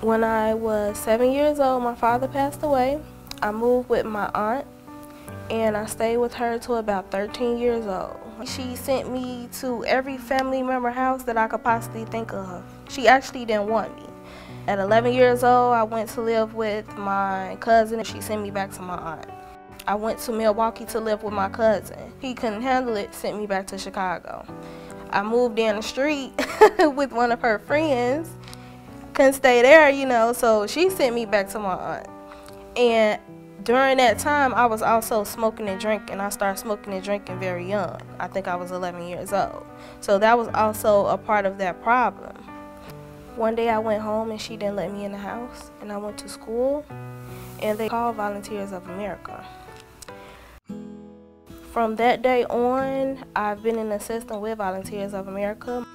When I was seven years old, my father passed away. I moved with my aunt and I stayed with her till about 13 years old. She sent me to every family member house that I could possibly think of. She actually didn't want me. At 11 years old, I went to live with my cousin and she sent me back to my aunt. I went to Milwaukee to live with my cousin. He couldn't handle it, sent me back to Chicago. I moved down the street with one of her friends. Couldn't stay there, you know, so she sent me back to my aunt. And during that time, I was also smoking and drinking. I started smoking and drinking very young. I think I was 11 years old. So that was also a part of that problem. One day I went home and she didn't let me in the house, and I went to school, and they called Volunteers of America. From that day on, I've been an assistant with Volunteers of America.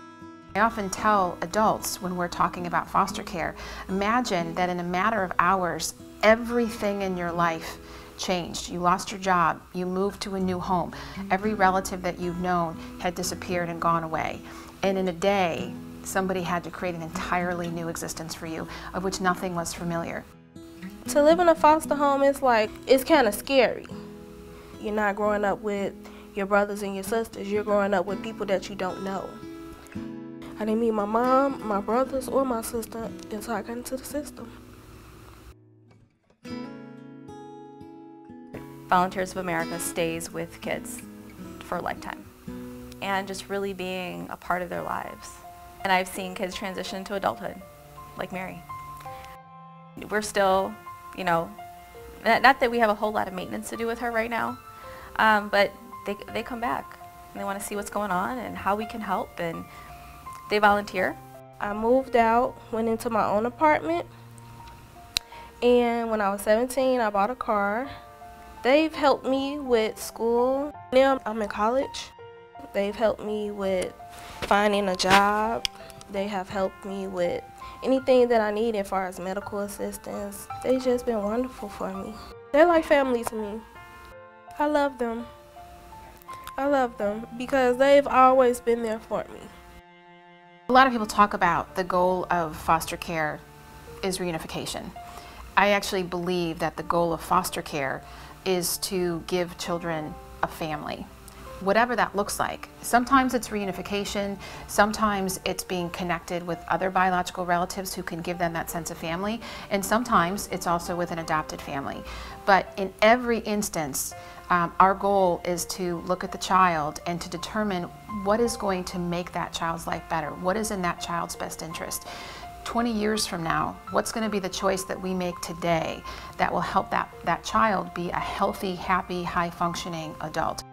I often tell adults when we're talking about foster care, imagine that in a matter of hours, everything in your life changed. You lost your job, you moved to a new home, every mm-hmm. relative that you've known had disappeared and gone away. And in a day, somebody had to create an entirely new existence for you, of which nothing was familiar. To live in a foster home is like, it's kind of scary. You're not growing up with your brothers and your sisters, you're growing up with people that you don't know. I didn't meet my mom, my brothers, or my sister until I got into the system. Volunteers of America stays with kids for a lifetime and just really being a part of their lives. And I've seen kids transition to adulthood, like Mary. We're still, you know, not that we have a whole lot of maintenance to do with her right now, um, but they, they come back and they want to see what's going on and how we can help and they volunteer. I moved out, went into my own apartment, and when I was 17, I bought a car. They've helped me with school. Now I'm in college. They've helped me with finding a job. They have helped me with anything that I need as far as medical assistance. They've just been wonderful for me. They're like family to me. I love them. I love them because they've always been there for me. A lot of people talk about the goal of foster care is reunification. I actually believe that the goal of foster care is to give children a family, whatever that looks like. Sometimes it's reunification, sometimes it's being connected with other biological relatives who can give them that sense of family, and sometimes it's also with an adopted family. But in every instance, um, our goal is to look at the child and to determine what is going to make that child's life better, what is in that child's best interest. 20 years from now, what's going to be the choice that we make today that will help that, that child be a healthy, happy, high functioning adult?